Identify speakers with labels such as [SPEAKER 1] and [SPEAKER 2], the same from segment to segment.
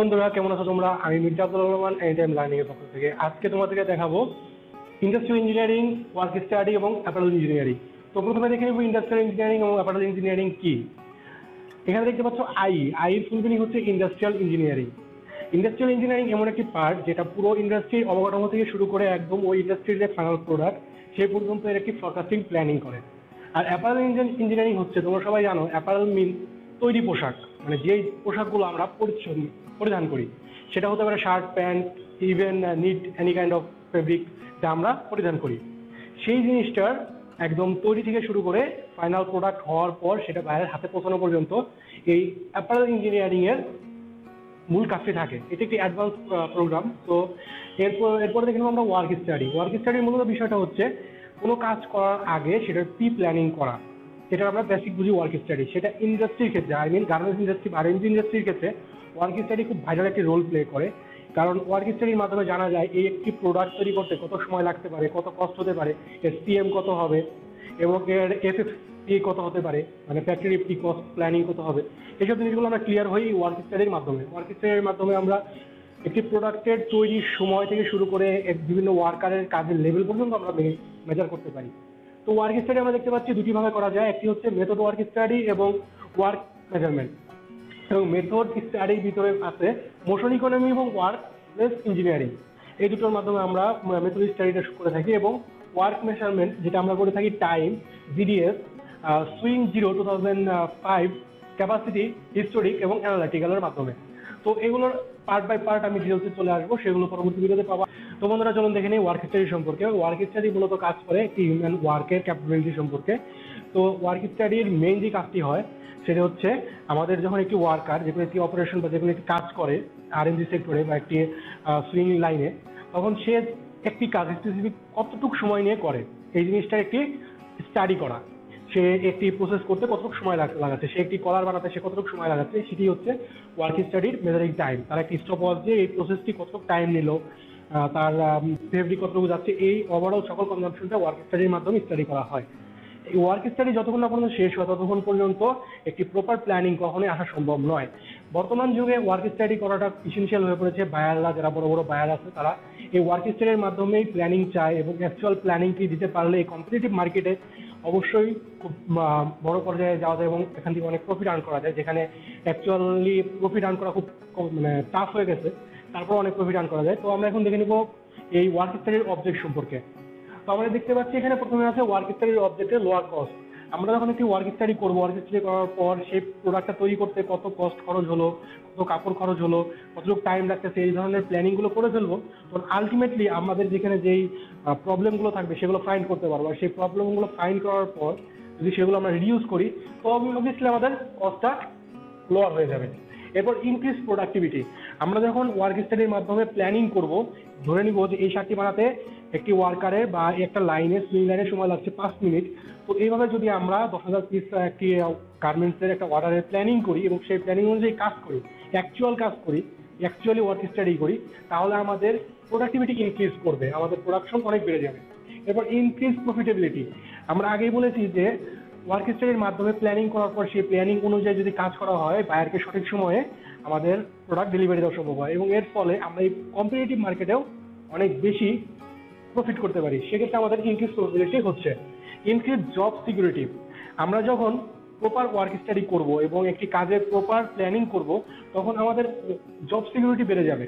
[SPEAKER 1] বন্ধুরা, কেমন আছো তোমরা? আমি Mirza Abdul Rahman any time learning এর পক্ষ থেকে। আজকে তোমাদেরকে দেখাবো ইন্ডাস্ট্রিয়াল ইঞ্জিনিয়ারিং ওয়ার্ক স্টাডি এবং অ্যাপারেল ইঞ্জিনিয়ারিং তো প্রথমে দেখে নেব ইন্ডাস্ট্রিয়াল ইঞ্জিনিয়ারিং এবং অ্যাপারেল ইঞ্জিনিয়ারিং কি। এখানে দেখতে পাচ্ছ আই আই এর ফুল মিনিং হচ্ছে ইন্ডাস্ট্রিয়াল ইঞ্জিনিয়ারিং ইন্ডাস্ট্রিয়াল ইঞ্জিনিয়ারিং এমন একটি পার্ট যেটা পুরো ইন্ডাস্ট্রির অবকাঠামো থেকে শুরু করে একদম ওই ইন্ডাস্ট্রির যে ফাইনাল প্রোডাক্ট সেই পর্যন্ত এর একটি ফরকাস্টিং প্ল্যানিং করে। আর অ্যাপারেল ইঞ্জিনিয়ারিং হচ্ছে, তোমরা সবাই জানো অ্যাপারেল মিন তৈরি পোশাক। মানে যেই পোশাকগুলো আমরা পরিধান করি, সেটা হতে পারে shirt, pant even knit any kind of fabric যা আমরা পরিধান করি। সেই জিনিসটার একদম তৈরি থেকে শুরু করে ফাইনাল প্রোডাক্ট হওয়ার পর সেটা বাইরের হাতে পৌঁছানো পর্যন্ত এই অ্যাপারেল ইঞ্জিনিয়ারিং এর মূল কাজটি থাকে। এটি একটি অ্যাডভান্স প্রোগ্রাম তো এরপর, এরপরে দেখলাম আমরা ওয়ার্ক স্টাডি ওয়ার্ক স্টাডির মূলত বিষয়টা হচ্ছে কোনো কাজ করার আগে সেটার প্রি প্ল্যানিং করা। যেটা আমরা বেসিক বুঝি ওয়ার্ক স্টাডি সেটা ইন্ডাস্ট্রির ক্ষেত্রে আই মিন গার্মেন্টস ইন্ডাস্ট্রি বা আরএনজি ইন্ডাস্ট্রির ক্ষেত্রে ওয়ার্ক স্টাডি খুব ভাইটাল একটি রোল প্লে করে। কারণ ওয়ার্ক স্টাডির মাধ্যমে জানা যায় এই একটি প্রোডাক্ট তৈরি করতে কত সময় লাগতে পারে, কত কষ্ট হতে পারে এর সিএম কত হবে এবং এর এফএফপি কত হতে পারে মানে ফ্যাক্টরি প্রি কস্ট প্ল্যানিং কত হবে, এইসব জিনিসগুলো আমরা ক্লিয়ার হই ওয়ার্ক স্টাডির মাধ্যমে। ওয়ার্ক স্টাডির মাধ্যমে আমরা একটি প্রোডাক্টের তৈরির সময় থেকে শুরু করে বিভিন্ন ওয়ার্কারের কাজের লেভেল পর্যন্ত আমরা মেজার করতে পারি। তো ওয়ার্ক স্টাডি আমরা দেখতে পাচ্ছি দুটি ভাবে করা যায়। একটি হচ্ছে মেথড ওয়ার্ক স্টাডি এবং ওয়ার্ক মেজারমেন্ট এবং মেথড স্টাডির ভিতরে আছে মোশন ইকোনমি এবং ওয়ার্ক প্লেস ইঞ্জিনিয়ারিং এই দুটোর মাধ্যমে আমরা মেথড স্টাডিটা করে থাকি এবং ওয়ার্ক মেজারমেন্ট যেটা আমরা করে থাকি time GDS swing zero two thousand five capacity historic এবং অ্যানালিটিক্যালের মাধ্যমে। তো এগুলোর পার্ট বাই পার্ট আমি ডিটেলসে চলে আসব, সেগুলো পরবর্তী ভিডিওতে পাবো। তো বন্ধুরা, চলুন দেখে নিই ওয়ার্ক স্টাডি সম্পর্কে। ওয়ার্ক স্টাডি মূলত কাজ করে একটি হিউম্যান ওয়ার্কের ক্যাপাবিলিটি সম্পর্কে। তো ওয়ার্ক স্টাডির মেইন যে কাজটি হয়, সেটা হচ্ছে আমাদের যখন একটি ওয়ার্কার যে কোনো একটি অপারেশন বা যে কোনো একটি কাজ করে আর এন জি সেক্টরে বা একটি সুইং লাইনে তখন সে একটি কাজ স্পেসিফিক কতটুকু সময় নিয়ে করে, এই জিনিসটা একটি স্টাডি করা। সে একটি প্রসেস করতে কতটুকু সময় লাগ- লাগাচ্ছে, সে একটি কলার বানাতে সে কতটুকু সময় লাগাচ্ছে, সেটি হচ্ছে ওয়ার্ক স্টাডির মেজারিং টাইম তার একটি স্টপ ওয়াচ এই প্রসেসটি কতটুকু টাইম নিল তার ফেব্রিক কতটুকু যাচ্ছে, এই ওভারঅল সকল কনজামশনটা ওয়ার্ক স্টাডির মাধ্যমে স্টাডি করা হয়। এই ওয়ার্ক স্টাডি যতক্ষণ না পর্যন্ত শেষ হয়, ততক্ষণ পর্যন্ত একটি প্রপার প্ল্যানিং কখনোই আসা সম্ভব নয়। বর্তমান যুগে ওয়ার্ক স্টাডি করাটা ইসেনশিয়াল হয়ে পড়েছে। বায়াররা যারা বড় বড় বায়ার আছে, তারা এই ওয়ার্ক স্টাডির মাধ্যমেই প্ল্যানিং চায় এবং অ্যাকচুয়াল প্ল্যানিংটি দিতে পারলে এই কম্পিটিটিভ মার্কেটে অবশ্যই খুব বড় পর্যায়ে যাওয়া যায় এবং এখান থেকে অনেক প্রফিট আর্ন করা যায়, যেখানে অ্যাকচুয়ালি প্রফিট আর্ন করা খুব মানে টাফ হয়ে গেছে। তারপর অনেক প্রফিট আর্ন করা যায়। তো আমরা এখন দেখে নিব এই ওয়ার্ক স্টাডির অবজেক্ট সম্পর্কে। তো আমরা দেখতে পাচ্ছি এখানে প্রথমে আছে ওয়ার্ক স্টাডির অবজেক্টের লোয়ার কস্ট আমরা যখন একটি ওয়ার্ক স্টাডি করব ওয়ার্ক স্টাডি করার পর সেই প্রোডাক্টটা তৈরি করতে কত কস্ট খরচ হলো, কত কাপড় খরচ হলো, কতটুকু টাইম লাগতেছে, এই ধরনের প্ল্যানিংগুলো করে ফেলব। তখন আলটিমেটলি আমাদের যেখানে যেই প্রবলেমগুলো থাকবে সেগুলো ফাইন্ড করতে পারব। আর সেই প্রবলেমগুলো ফাইন্ড করার পর যদি সেগুলো আমরা রিডিউস করি, তো অবভিয়াসলি আমাদের কস্টটা লোয়ার হয়ে যাবে। এরপর ইনক্রিজ প্রোডাক্টিভিটি আমরা যখন ওয়ার্ক স্টাডির মাধ্যমে প্ল্যানিং করব, ধরে নিব যে এই শার্টটি বানাতে একটি ওয়ার্কারের বা একটা লাইনে সুইং লাইনের সময় লাগছে পাঁচ মিনিট তো এইভাবে যদি আমরা দশ হাজার পিস একটি গার্মেন্টসের একটা অর্ডারের প্ল্যানিং করি এবং সেই প্ল্যানিং অনুযায়ী কাজ করি অ্যাকচুয়াল কাজ করি অ্যাকচুয়ালি ওয়ার্ক স্টাডি করি, তাহলে আমাদের প্রোডাক্টিভিটি ইনক্রিজ করবে, আমাদের প্রোডাকশন অনেক বেড়ে যাবে। এরপর ইনক্রিজ প্রফিটেবিলিটি আমরা আগেই বলেছি যে ওয়ার্ক স্টাডির মাধ্যমে প্ল্যানিং করার পর সেই প্ল্যানিং অনুযায়ী যদি কাজ করা হয় বায়ারকে সঠিক সময়ে আমাদের প্রোডাক্ট ডেলিভারি দেওয়া সম্ভব হয় এবং এর ফলে আমরা এই কম্পিটিটিভ মার্কেটেও অনেক বেশি প্রফিট করতে পারি। সেক্ষেত্রে আমাদের ইনক্রিজ প্রফিটেবিলিটি হচ্ছে। ইনক্রিজ জব সিকিউরিটি আমরা যখন প্রপার ওয়ার্ক স্টাডি করব এবং একটি কাজের প্রপার প্ল্যানিং করব, তখন আমাদের জব সিকিউরিটি বেড়ে যাবে।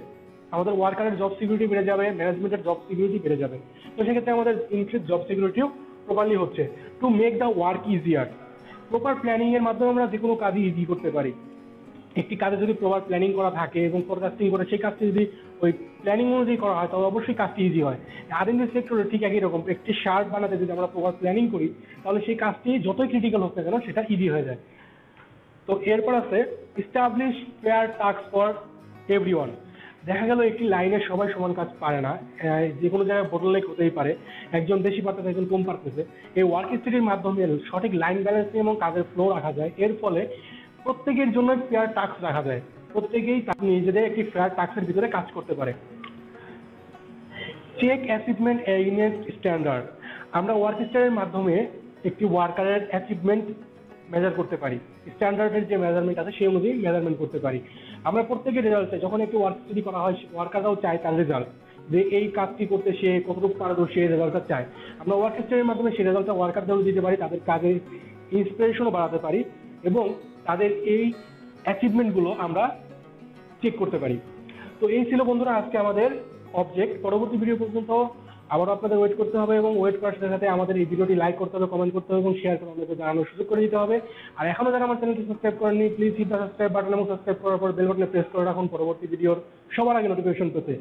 [SPEAKER 1] আমাদের ওয়ার্কারের জব সিকিউরিটি বেড়ে যাবে ম্যানেজমেন্টের জব সিকিউরিটি বেড়ে যাবে। তো সেক্ষেত্রে আমাদের ইনক্রিজ জব সিকিউরিটিও প্রপারলি হচ্ছে। To make the work easier proper planning এর মাধ্যমে আমরা যে কোনো কাজই ইজি করতে পারি। একটি কাজে যদি প্রপার প্ল্যানিং করা থাকে এবং ফোরকাস্টিং করে, সেই কাজটি যদি ওই প্ল্যানিং অনুযায়ী করা হয়, তাহলে অবশ্যই কাজটি ইজি হয়। আর ইন সেক্টরে ঠিক একই রকম। একটি শার্ট বানাতে যদি আমরা প্রপার প্ল্যানিং করি, তাহলে সেই কাজটি যতই ক্রিটিক্যাল হোক না কেন, সেটা ইজি হয়ে যায়। তো এরপর আছে establish fair task for every দেখা গেল একটি লাইনে সবাই সমান কাজ পারে না। যে কোনো জায়গায় বোটলনেক হতেই পারে। একজন বেশি পারতেছে একজন কম পারতেছে। এই ওয়ার্ক স্টাডির মাধ্যমে সঠিক লাইন ব্যালেন্সিং এবং কাজের ফ্লো রাখা যায়। এর ফলে প্রত্যেকের জন্য ফেয়ার টাস্ক রাখা যায়। প্রত্যেকেই তার নিজেদের একটি ফেয়ার টাস্কের ভিতরে কাজ করতে পারে। চেক অ্যাচিভমেন্ট এগেনস্ট স্ট্যান্ডার্ড আমরা ওয়ার্ক স্টারের মাধ্যমে একটি ওয়ার্কারের অ্যাচিভমেন্ট মেজার করতে পারি। স্ট্যান্ডার্ডের যে মেজারমেন্ট আছে, সেই অনুযায়ী মেজারমেন্ট করতে পারি। আমরা প্রত্যেকের রেজাল্ট চাই যখন একটু ওয়ার্ক স্টাডি করা হয় ওয়ার্কাররাও চায় তার রেজাল্ট যে এই কাজটি করতে সে কতটুকু পারদর্শী এই রেজাল্টটা চায়। আমরা ওয়ার্ক স্টাডির মাধ্যমে সেই রেজাল্টটা ওয়ার্কারদেরও দিতে পারি, তাদের কাজের ইন্সপিরেশনও বাড়াতে পারি এবং তাদের এই অ্যাচিভমেন্টগুলো আমরা চেক করতে পারি। তো এই ছিল বন্ধুরা আজকে আমাদের অবজেক্ট পরবর্তী ভিডিও পর্যন্ত আবারও আপনাদের ওয়েট করতে হবে এবং ওয়েট করার সাথে সাথে আমাদের এই ভিডিওটি লাইক করতে হবে কমেন্ট করতে হবে এবং শেয়ার করে আমাদেরকে জানানোর সুযোগ করে দিতে হবে। আর এখনও যারা আমার চ্যানেলটি সাবস্ক্রাইব করেননি please hit the subscribe button এবং সাবস্ক্রাইব করার পর বেল বাটনে প্রেস করে রাখুন। পরবর্তী ভিডিওর সবার আগে নোটিফিকেশন পেতে।